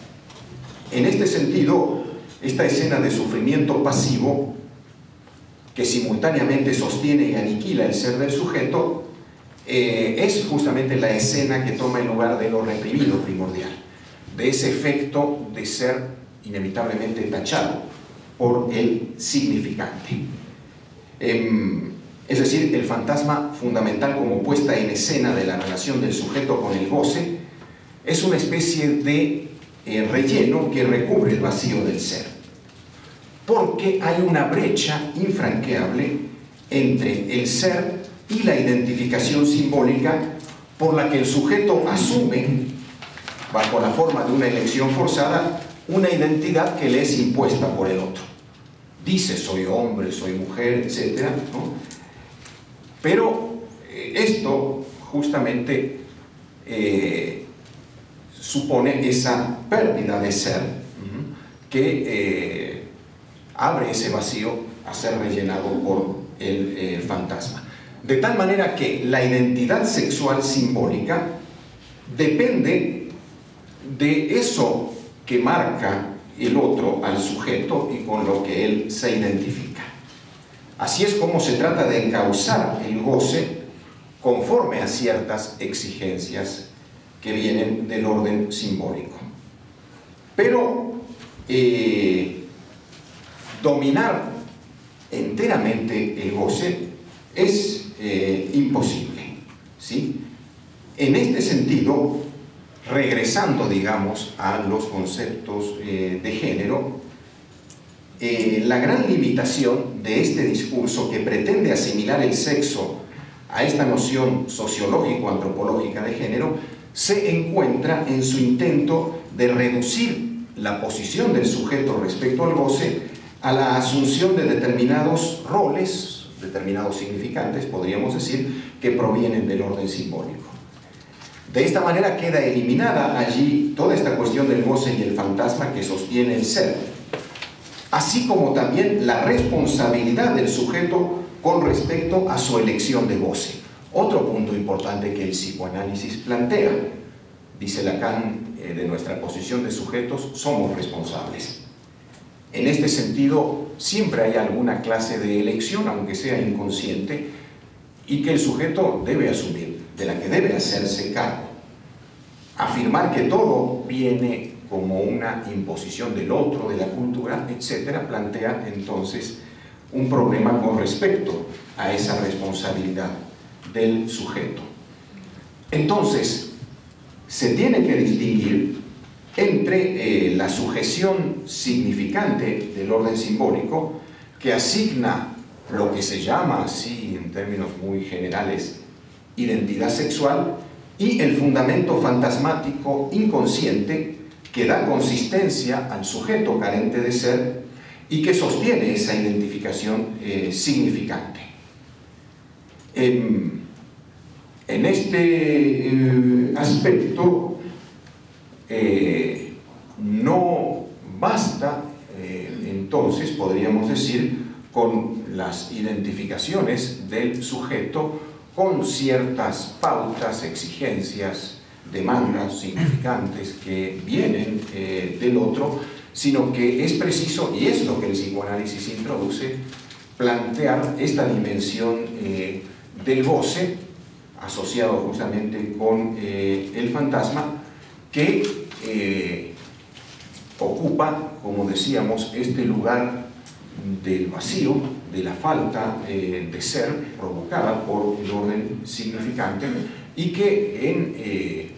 En este sentido, esta escena de sufrimiento pasivo, que simultáneamente sostiene y aniquila el ser del sujeto, eh, es justamente la escena que toma el lugar de lo reprimido primordial, de ese efecto de ser inevitablemente tachado por el significante. Em, es decir, el fantasma fundamental como puesta en escena de la relación del sujeto con el goce es una especie de eh, relleno que recubre el vacío del ser. Porque hay una brecha infranqueable entre el ser y la identificación simbólica por la que el sujeto asume, bajo la forma de una elección forzada, una identidad que le es impuesta por el otro. Dice soy hombre, soy mujer, etc. Pero eh, esto justamente eh, supone esa pérdida de ser que eh, abre ese vacío a ser rellenado por el fantasma. De tal manera que la identidad sexual simbólica depende de eso que marca el otro al sujeto y con lo que él se identifica. Así es como se trata de encauzar el goce conforme a ciertas exigencias que vienen del orden simbólico. Pero eh, dominar enteramente el goce es eh, imposible. ¿sí? En este sentido, regresando, digamos, a los conceptos eh, de género, la gran limitación de este discurso que pretende asimilar el sexo a esta noción sociológico-antropológica de género se encuentra en su intento de reducir la posición del sujeto respecto al goce a la asunción de determinados roles, determinados significantes, podríamos decir, que provienen del orden simbólico. De esta manera queda eliminada allí toda esta cuestión del goce y el fantasma que sostiene el ser, así como también la responsabilidad del sujeto con respecto a su elección de goce. Otro punto importante que el psicoanálisis plantea, dice Lacan, eh, de nuestra posición de sujetos, somos responsables. En este sentido, siempre hay alguna clase de elección, aunque sea inconsciente, y que el sujeto debe asumir de la que debe hacerse cargo. Afirmar que todo viene como una imposición del otro, de la cultura, etc., plantea entonces un problema con respecto a esa responsabilidad del sujeto. Entonces, se tiene que distinguir entre eh, la sujeción significante del orden simbólico que asigna lo que se llama así en términos muy generales identidad sexual y el fundamento fantasmático inconsciente que da consistencia al sujeto carente de ser y que sostiene esa identificación eh, significante. En, este eh, aspecto eh, no basta, entonces podríamos decir, con las identificaciones del sujeto con ciertas pautas, exigencias, demandas significantes que vienen eh, del otro, sino que es preciso, y es lo que el psicoanálisis introduce, plantear esta dimensión eh, del goce, asociado justamente con eh, el fantasma, que ocupa, como decíamos, este lugar del vacío, de la falta eh, de ser provocada por el orden significante y que en eh,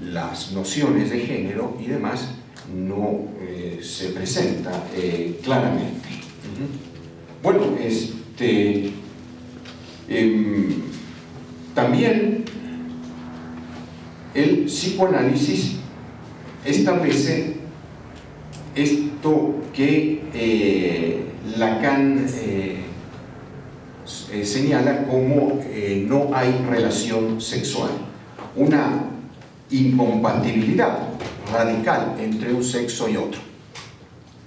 las nociones de género y demás no eh, se presenta claramente. Bueno, este, em, también el psicoanálisis establece esto que Lacan eh, eh, señala como eh, no hay relación sexual, una incompatibilidad radical entre un sexo y otro.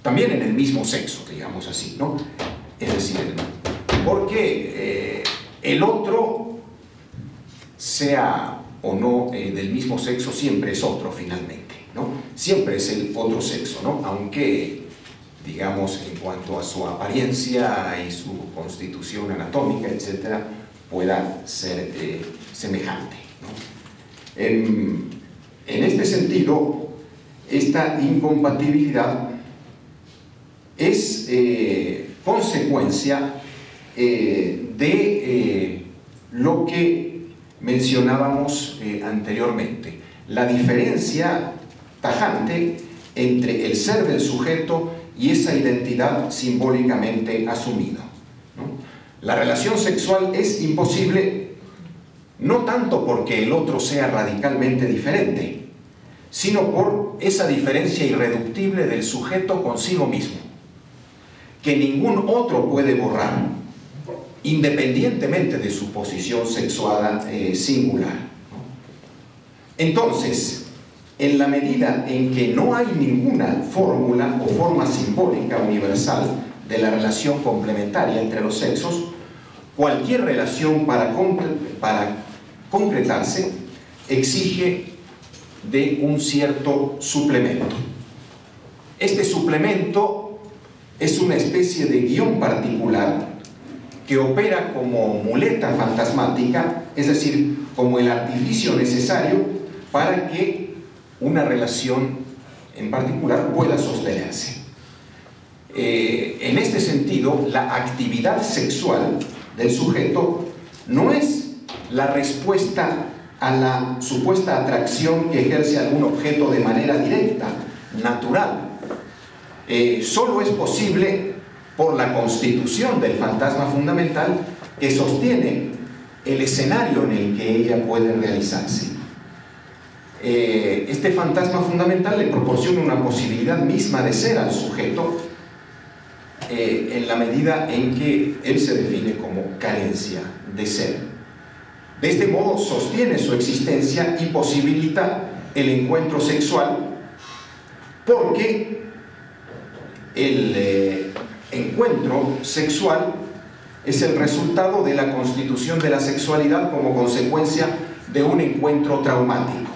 También en el mismo sexo, digamos así, ¿no? Es decir, porque el otro, sea o no del mismo sexo, siempre es otro finalmente, ¿no? Siempre es el otro sexo, ¿no? Aunque digamos, en cuanto a su apariencia y su constitución anatómica, etcétera, pueda ser, eh, semejante. En, este sentido, esta incompatibilidad es eh, consecuencia eh, de eh, lo que mencionábamos anteriormente, la diferencia tajante entre el ser del sujeto y esa identidad simbólicamente asumida. La relación sexual es imposible no tanto porque el otro sea radicalmente diferente, sino por esa diferencia irreductible del sujeto consigo mismo, que ningún otro puede borrar, independientemente de su posición sexual eh, singular. Entonces, en la medida en que no hay ninguna fórmula o forma simbólica universal de la relación complementaria entre los sexos, cualquier relación para, para concretarse exige de un cierto suplemento. Este suplemento es una especie de guion particular que opera como muleta fantasmática, es decir, como el artificio necesario para que una relación en particular pueda sostenerse. Eh, en este sentido, la actividad sexual del sujeto no es la respuesta a la supuesta atracción que ejerce algún objeto de manera directa, natural. Eh, solo es posible por la constitución del fantasma fundamental que sostiene el escenario en el que ella puede realizarse. Eh, este fantasma fundamental le proporciona una posibilidad misma de ser al sujeto eh, en la medida en que él se define como carencia de ser. De este modo sostiene su existencia y posibilita el encuentro sexual porque el eh, encuentro sexual es el resultado de la constitución de la sexualidad como consecuencia de un encuentro traumático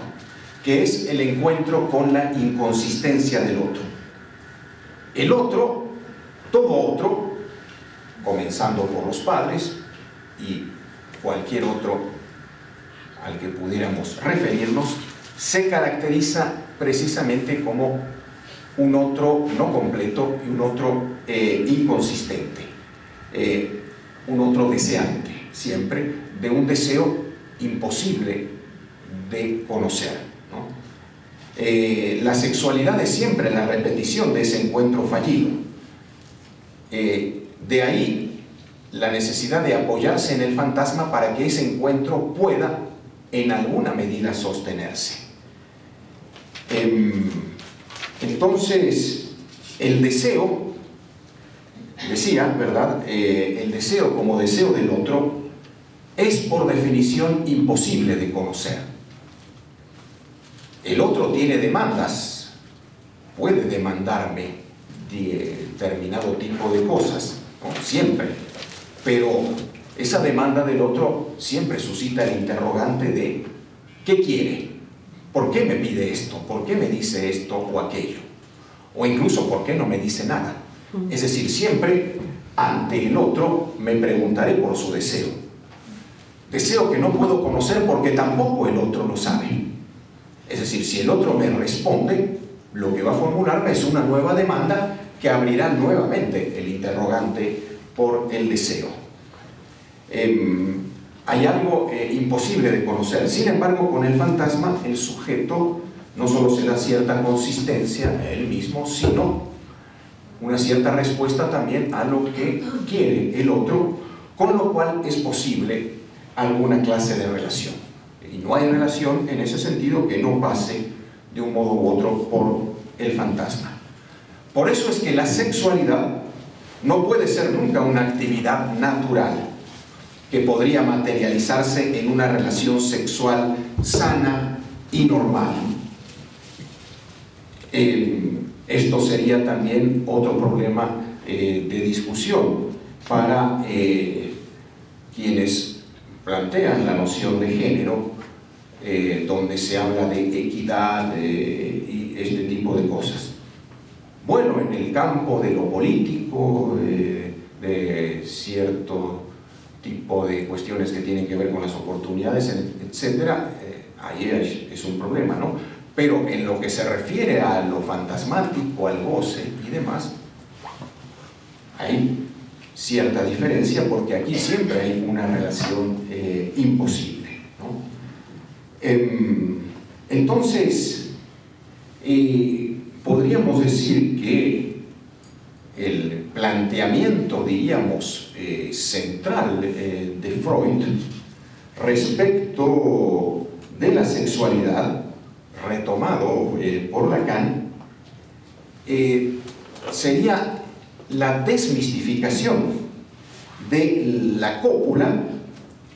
que es el encuentro con la inconsistencia del otro. El otro, todo otro, comenzando por los padres y cualquier otro al que pudiéramos referirnos, se caracteriza precisamente como un otro no completo y un otro eh, inconsistente, eh, un otro deseante, siempre, de un deseo imposible de conocer. Eh, la sexualidad es siempre la repetición de ese encuentro fallido. De ahí la necesidad de apoyarse en el fantasma para que ese encuentro pueda en alguna medida sostenerse. Em, entonces, el deseo, decía, ¿verdad? Eh, el deseo como deseo del otro es por definición imposible de conocer. El otro tiene demandas, puede demandarme determinado tipo de cosas, siempre, pero esa demanda del otro siempre suscita el interrogante de ¿qué quiere? ¿Por qué me pide esto? ¿Por qué me dice esto o aquello? O incluso ¿por qué no me dice nada? Es decir, siempre ante el otro me preguntaré por su deseo. Deseo que no puedo conocer porque tampoco el otro lo sabe. Es decir, si el otro me responde, lo que va a formularme es una nueva demanda que abrirá nuevamente el interrogante por el deseo. Em, hay algo eh, imposible de conocer. Sin embargo, con el fantasma, el sujeto no solo se da cierta consistencia a él mismo, sino una cierta respuesta también a lo que quiere el otro, con lo cual es posible alguna clase de relación. Y no hay relación en ese sentido que no pase de un modo u otro por el fantasma. Por eso es que la sexualidad no puede ser nunca una actividad natural que podría materializarse en una relación sexual sana y normal. Eh, esto sería también otro problema eh, de discusión para eh, quienes plantean la noción de género eh, donde se habla de equidad y este tipo de cosas. Bueno, en el campo de lo político, de cierto tipo de cuestiones que tienen que ver con las oportunidades, etcétera, eh, ahí es, un problema, ¿no? Pero en lo que se refiere a lo fantasmático, al goce y demás, hay cierta diferencia porque aquí siempre hay una relación eh, imposible. ¿no? Em, entonces, eh, podríamos decir que el planteamiento, diríamos, eh, central de Freud respecto de la sexualidad, retomado por Lacan, sería la desmistificación de la cópula,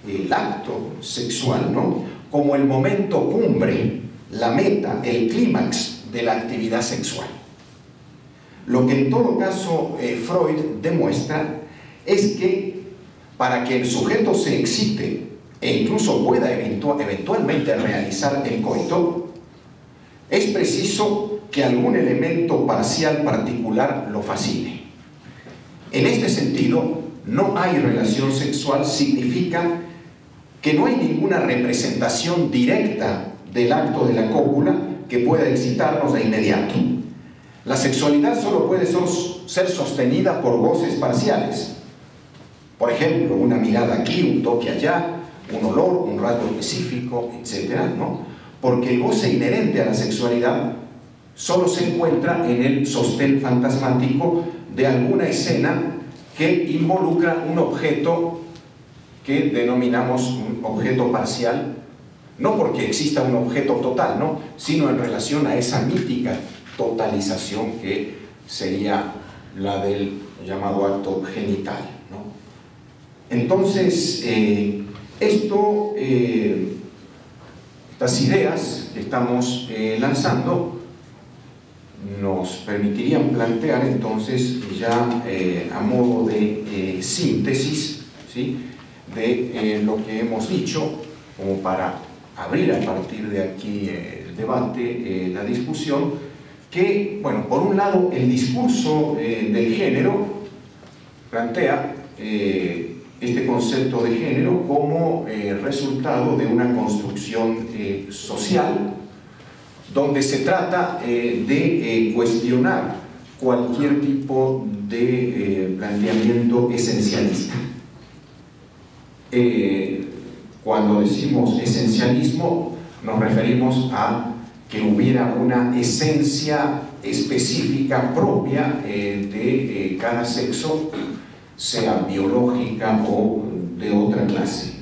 el acto sexual, ¿no? como el momento cumbre, la meta, el clímax de la actividad sexual. Lo que en todo caso eh, Freud demuestra es que para que el sujeto se excite e incluso pueda eventualmente realizar el coito, es preciso que algún elemento parcial particular lo fascine. En este sentido, no hay relación sexual significa que no hay ninguna representación directa del acto de la cópula que pueda excitarnos de inmediato. La sexualidad solo puede ser sostenida por goces parciales. Por ejemplo, una mirada aquí, un toque allá, un olor, un rasgo específico, etc. ¿no? Porque el goce inherente a la sexualidad solo se encuentra en el sostén fantasmático de alguna escena que involucra un objeto que denominamos un objeto parcial, no porque exista un objeto total, ¿no? sino en relación a esa mítica totalización que sería la del llamado acto genital. ¿no? Entonces, eh, esto, eh, estas ideas que estamos eh, lanzando, nos permitirían plantear entonces ya eh, a modo de eh, síntesis ¿sí? de lo que hemos dicho, como para abrir a partir de aquí el debate, la discusión, que, bueno, por un lado el discurso del género plantea este concepto de género como resultado de una construcción social donde se trata eh, de eh, cuestionar cualquier tipo de eh, planteamiento esencialista. cuando decimos esencialismo, nos referimos a que hubiera una esencia específica propia de cada sexo, sea biológica o de otra clase.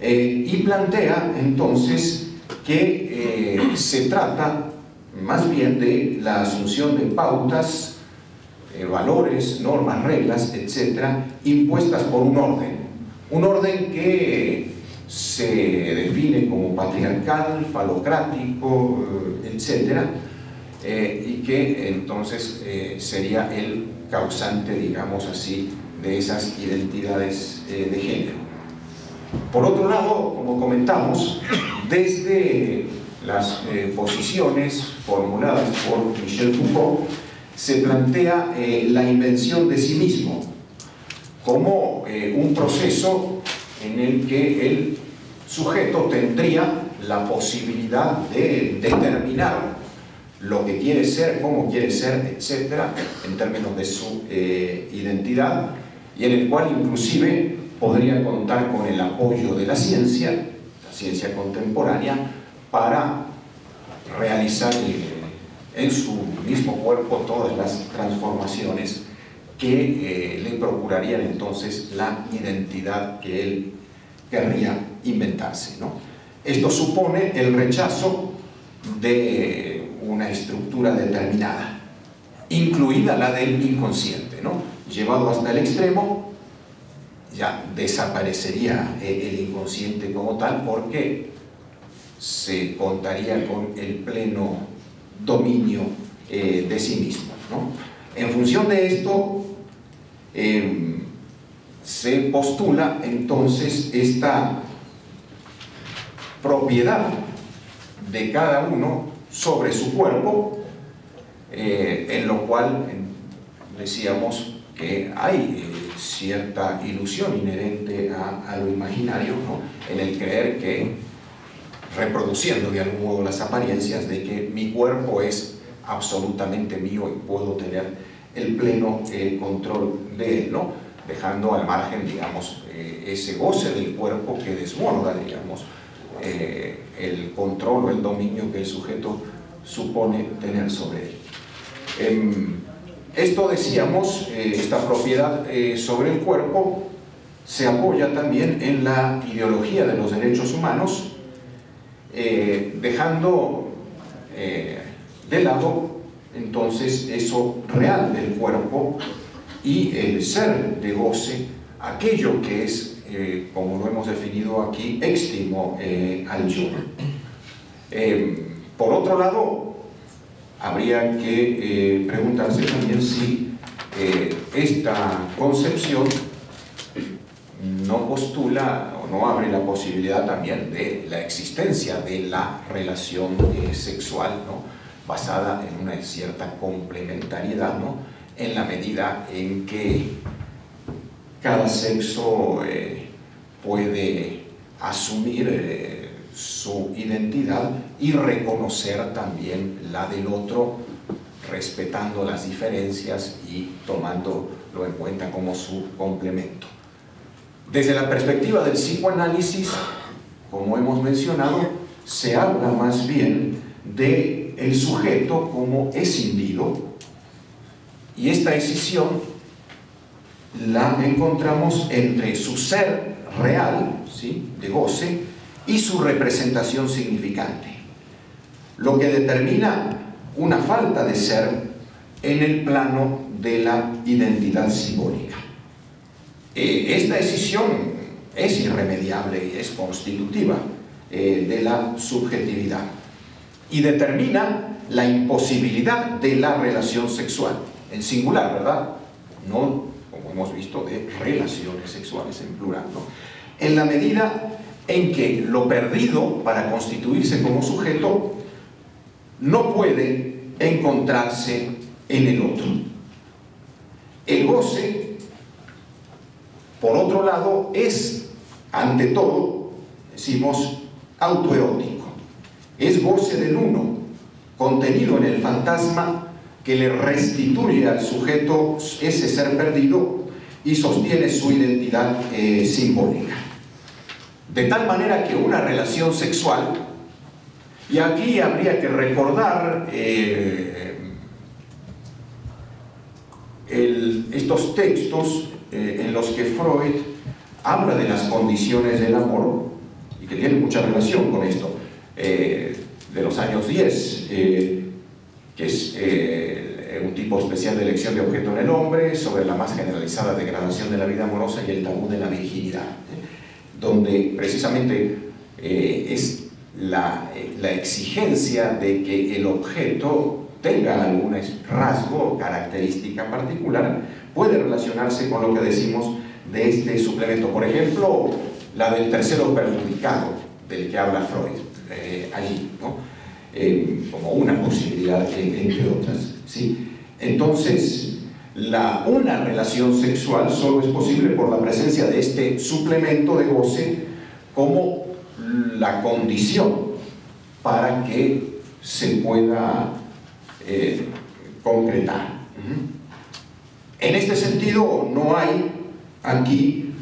y plantea entonces que eh, se trata más bien de la asunción de pautas, eh, valores, normas, reglas, etcétera, impuestas por un orden. Un orden que se define como patriarcal, falocrático, eh, etcétera, y que entonces sería el causante, digamos así, de esas identidades de género. Por otro lado, como comentamos, desde las eh, posiciones formuladas por Michel Foucault, se plantea eh, la invención de sí mismo como eh, un proceso en el que el sujeto tendría la posibilidad de determinar lo que quiere ser, cómo quiere ser, etcétera, en términos de su identidad, y en el cual inclusive podría contar con el apoyo de la ciencia, la ciencia contemporánea, para realizar en su mismo cuerpo todas las transformaciones que eh, le procurarían entonces la identidad que él querría inventarse. Esto supone el rechazo de una estructura determinada, incluida la del inconsciente, ¿no? llevado hasta el extremo, ya desaparecería el inconsciente como tal porque se contaría con el pleno dominio eh, de sí mismo. En función de esto, em, se postula entonces esta propiedad de cada uno sobre su cuerpo, eh, en lo cual decíamos que hay eh, cierta ilusión inherente a, lo imaginario, en el creer que, reproduciendo de algún modo las apariencias de que mi cuerpo es absolutamente mío y puedo tener el pleno eh, control de él, ¿no? dejando al margen, digamos, ese goce del cuerpo que desborda, digamos, el control o el dominio que el sujeto supone tener sobre él. Em, esto decíamos, eh, esta propiedad eh, sobre el cuerpo se apoya también en la ideología de los derechos humanos, eh, dejando de lado entonces eso real del cuerpo y el ser de goce, aquello que es, como lo hemos definido aquí, éxtimo al yo. por otro lado, habría que eh, preguntarse también si eh, esta concepción no postula o no abre la posibilidad también de la existencia de la relación eh, sexual basada en una cierta complementariedad ¿no? en la medida en que cada sexo puede asumir su identidad y reconocer también la del otro, respetando las diferencias y tomándolo en cuenta como su complemento. Desde la perspectiva del psicoanálisis, como hemos mencionado, se habla más bien de el sujeto como escindido y esta decisión la encontramos entre su ser real, ¿sí? de goce, y su representación significante, lo que determina una falta de ser en el plano de la identidad simbólica. Eh, esta decisión es irremediable y es constitutiva eh, de la subjetividad y determina la imposibilidad de la relación sexual, en singular, ¿verdad? No, hemos visto, de relaciones sexuales en plural. En la medida en que lo perdido para constituirse como sujeto no puede encontrarse en el otro. El goce, por otro lado, es, ante todo, decimos, autoerótico. Es goce del uno, contenido en el fantasma que le restituye al sujeto ese ser perdido y sostiene su identidad eh, simbólica. De tal manera que una relación sexual, y aquí habría que recordar eh, estos textos eh, en los que Freud habla de las condiciones del amor, y que tienen mucha relación con esto, de los años 10, que es un tipo especial de elección de objeto en el hombre, sobre la más generalizada degradación de la vida amorosa y el tabú de la virginidad donde precisamente eh, es la, eh, exigencia de que el objeto tenga algún rasgo o característica particular, puede relacionarse con lo que decimos de este suplemento. Por ejemplo, la del tercero perjudicado, del que habla Freud, eh, allí, ¿no? Como una posibilidad entre otras. ¿sí? Entonces, la, una relación sexual solo es posible por la presencia de este suplemento de goce como la condición para que se pueda eh, concretar. En este sentido, no hay aquí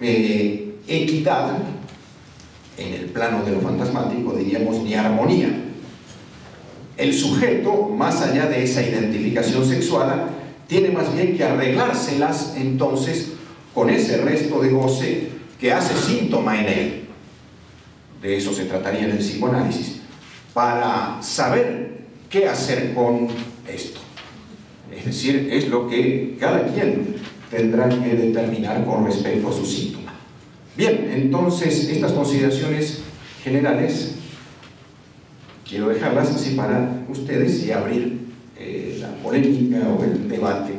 eh, equidad en el plano de lo fantasmático, diríamos, ni armonía. El sujeto, más allá de esa identificación sexual, tiene más bien que arreglárselas entonces con ese resto de goce que hace síntoma en él. De eso se trataría en el psicoanálisis, para saber qué hacer con esto. Es decir, es lo que cada quien tendrá que determinar con respecto a su síntoma. Bien, entonces estas consideraciones generales quiero dejarlas así para ustedes y abrir eh, la polémica o el debate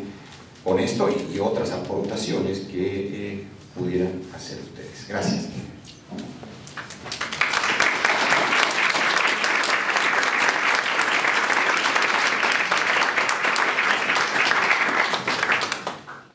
con esto y, otras aportaciones que eh, pudieran hacer ustedes. Gracias.